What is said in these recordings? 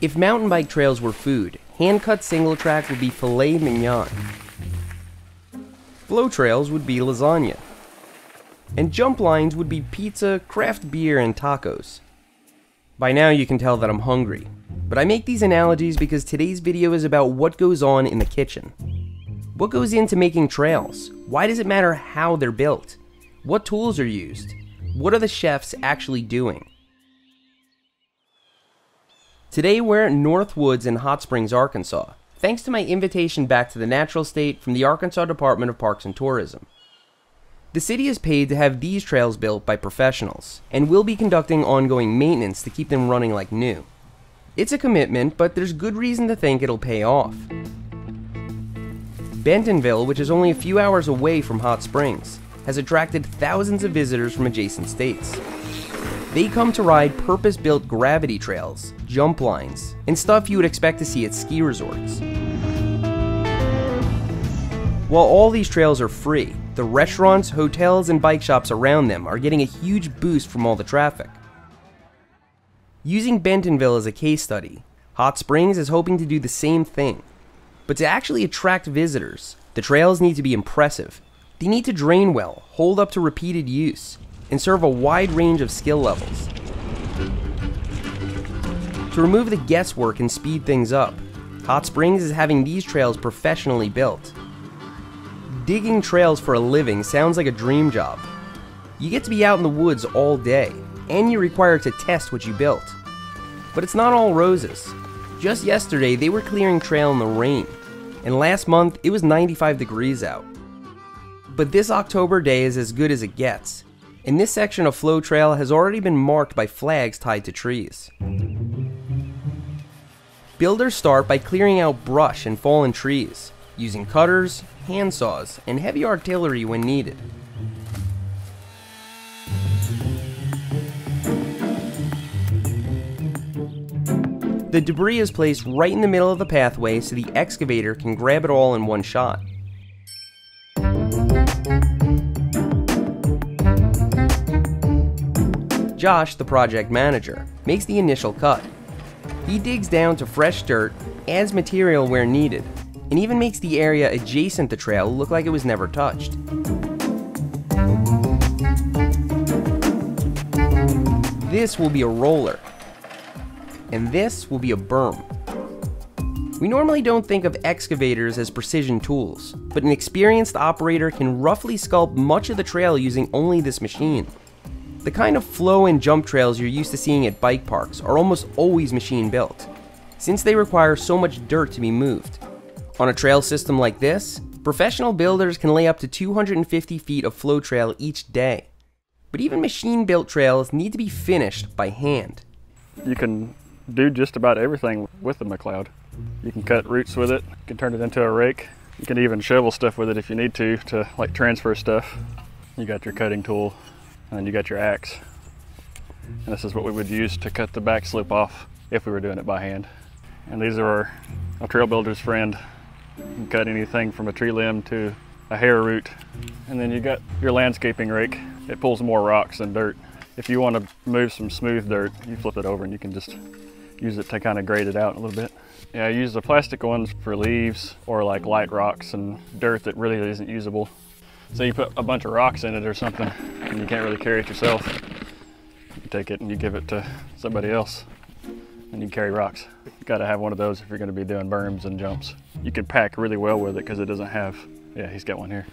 If mountain bike trails were food, hand-cut single track would be filet mignon. Flow trails would be lasagna. And jump lines would be pizza, craft beer, and tacos. By now you can tell that I'm hungry, but I make these analogies because today's video is about what goes on in the kitchen. What goes into making trails? Why does it matter how they're built? What tools are used? What are the chefs actually doing? Today we're at Northwoods in Hot Springs, Arkansas, thanks to my invitation back to the natural state from the Arkansas Department of Parks and Tourism. The city is paid to have these trails built by professionals, and will be conducting ongoing maintenance to keep them running like new. It's a commitment, but there's good reason to think it'll pay off. Bentonville, which is only a few hours away from Hot Springs, has attracted thousands of visitors from adjacent states. They come to ride purpose built gravity trails, jump lines, and stuff you would expect to see at ski resorts. While all these trails are free, the restaurants, hotels, and bike shops around them are getting a huge boost from all the traffic. Using Bentonville as a case study, Hot Springs is hoping to do the same thing. But to actually attract visitors, the trails need to be impressive. They need to drain well, hold up to repeated use, and serve a wide range of skill levels. To remove the guesswork and speed things up, Hot Springs is having these trails professionally built. Digging trails for a living sounds like a dream job. You get to be out in the woods all day, and you're required to test what you built. But it's not all roses. Just yesterday, they were clearing trail in the rain, and last month, it was 95 degrees out. But this October day is as good as it gets, and this section of flow trail has already been marked by flags tied to trees. Builders start by clearing out brush and fallen trees, using cutters, handsaws, and heavy artillery when needed. The debris is placed right in the middle of the pathway so the excavator can grab it all in one shot. Josh, the project manager, makes the initial cut. He digs down to fresh dirt, adds material where needed, and even makes the area adjacent to the trail look like it was never touched. This will be a roller, and this will be a berm. We normally don't think of excavators as precision tools, but an experienced operator can roughly sculpt much of the trail using only this machine. The kind of flow and jump trails you're used to seeing at bike parks are almost always machine built, since they require so much dirt to be moved. On a trail system like this, professional builders can lay up to 250 feet of flow trail each day. But even machine built trails need to be finished by hand. You can do just about everything with the McLeod. You can cut roots with it, you can turn it into a rake. You can even shovel stuff with it if you need to, to like transfer stuff. You got your cutting tool, and then you got your axe. And this is what we would use to cut the back slope off if we were doing it by hand. And these are a trail builder's friend. You can cut anything from a tree limb to a hair root. And then you got your landscaping rake. It pulls more rocks than dirt. If you want to move some smooth dirt, you flip it over and you can just use it to kind of grade it out a little bit. Yeah, I use the plastic ones for leaves or like light rocks and dirt that really isn't usable. So you put a bunch of rocks in it or something and you can't really carry it yourself. You take it and you give it to somebody else and you carry rocks. You gotta have one of those if you're gonna be doing berms and jumps. You can pack really well with it because it doesn't have, yeah, he's got one here.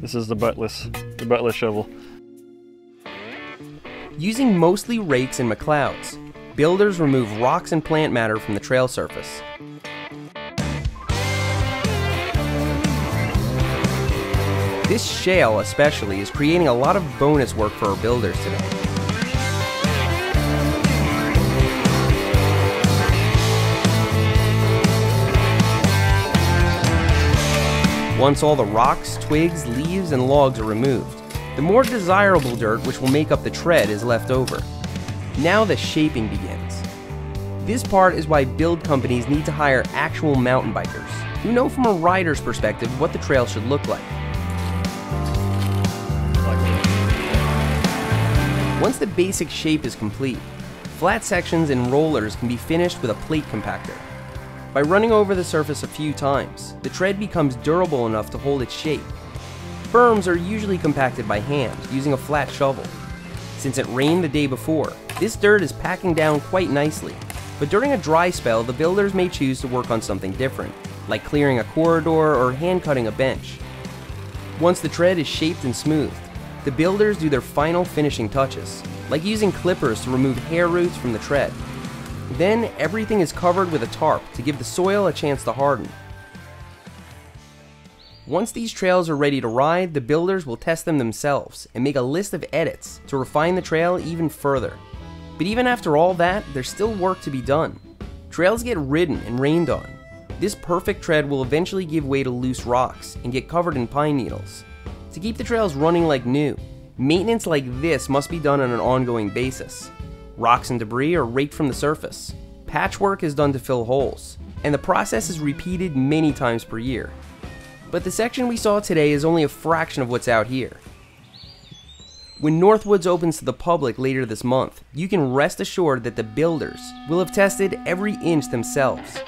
This is the buttless, the buttless shovel. Using mostly rakes and McLeods, builders remove rocks and plant matter from the trail surface. This shale especially is creating a lot of bonus work for our builders today. Once all the rocks, twigs, leaves, and logs are removed, the more desirable dirt which will make up the tread is left over. Now the shaping begins. This part is why build companies need to hire actual mountain bikers, who know from a rider's perspective what the trail should look like. Once the basic shape is complete, Flat sections and rollers can be finished with a plate compactor. By running over the surface a few times, the tread becomes durable enough to hold its shape. Berms are usually compacted by hand using a flat shovel. Since it rained the day before, this dirt is packing down quite nicely, but during a dry spell, the builders may choose to work on something different, like clearing a corridor or hand cutting a bench. Once the tread is shaped and smoothed, the builders do their final finishing touches, like using clippers to remove hair roots from the tread. Then everything is covered with a tarp to give the soil a chance to harden. Once these trails are ready to ride, the builders will test them themselves and make a list of edits to refine the trail even further. But even after all that, there's still work to be done. Trails get ridden and rained on. This perfect tread will eventually give way to loose rocks and get covered in pine needles. To keep the trails running like new, maintenance like this must be done on an ongoing basis. Rocks and debris are raked from the surface. Patchwork is done to fill holes, and the process is repeated many times per year. But the section we saw today is only a fraction of what's out here. When Northwoods opens to the public later this month, you can rest assured that the builders will have tested every inch themselves.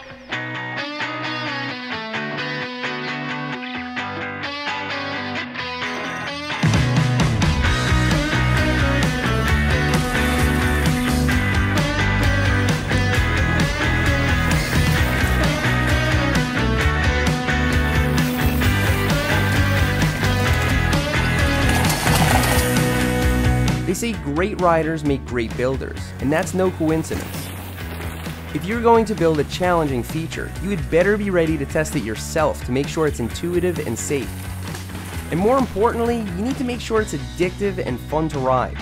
They say great riders make great builders, and that's no coincidence. If you're going to build a challenging feature, you had better be ready to test it yourself to make sure it's intuitive and safe. And more importantly, you need to make sure it's addictive and fun to ride.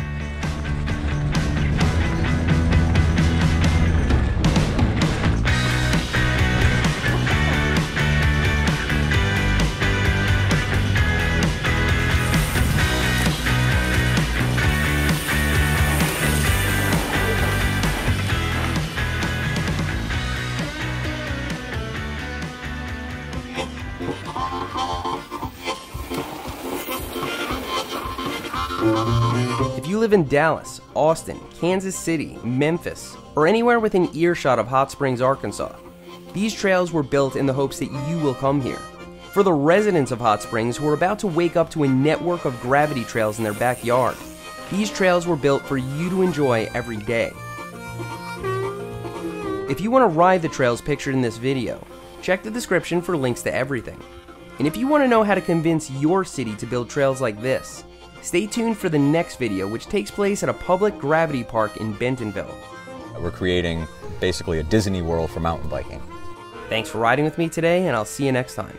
If you live in Dallas, Austin, Kansas City, Memphis, or anywhere within earshot of Hot Springs, Arkansas, these trails were built in the hopes that you will come here. For the residents of Hot Springs who are about to wake up to a network of gravity trails in their backyard, these trails were built for you to enjoy every day. If you want to ride the trails pictured in this video, check the description for links to everything. And if you want to know how to convince your city to build trails like this, Stay tuned for the next video, which takes place at a public gravity park in Bentonville. We're creating basically a Disney World for mountain biking. Thanks for riding with me today, and I'll see you next time.